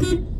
Beep.